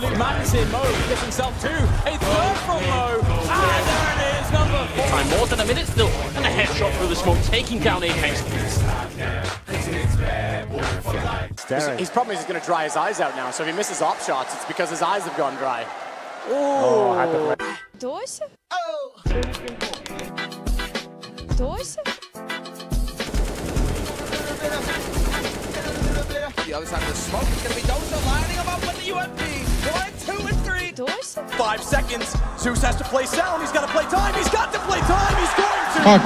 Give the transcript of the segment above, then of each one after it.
Absolute madness here. mou gets himself two. A third from mou. And there it is, number four. Time more than a minute still, and a headshot through the smoke, taking down Apex. His problem is he's going to dry his eyes out now. So if he misses op shots, it's because his eyes have gone dry. Oh. Dois? Oh. Dois? The other side of the smoke is going to be Dosia lining him up with the UMP. One, two, and three. Dorson? Five seconds. Zeus has to play sound. He's got to play time. He's got to play time. He's going to. Fuck.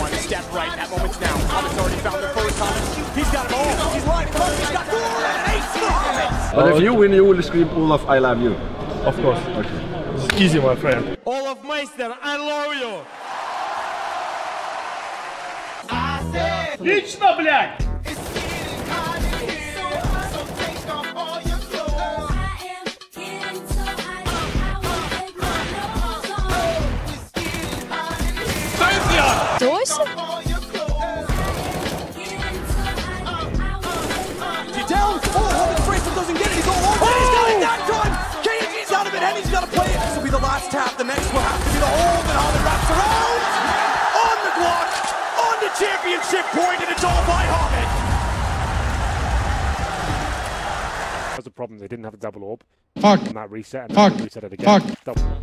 One step right. That moment's now. Thomas already found the first time. He's got it all. He's lined up. He's got four and eight But if you win, you will scream Olof, I love you. Of course. Okay. This is easy, my friend. olofmeister, I love you. Лично, блядь! And he's got to play it. This will be the last tap. The next will have to be the hold, and Hobbit wraps around. On the clock. On the championship point, and it's all by Hobbit. That was the problem. They didn't have a double orb Fuck. on that reset, and Fuck. reset it again. Fuck. Double-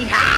いい。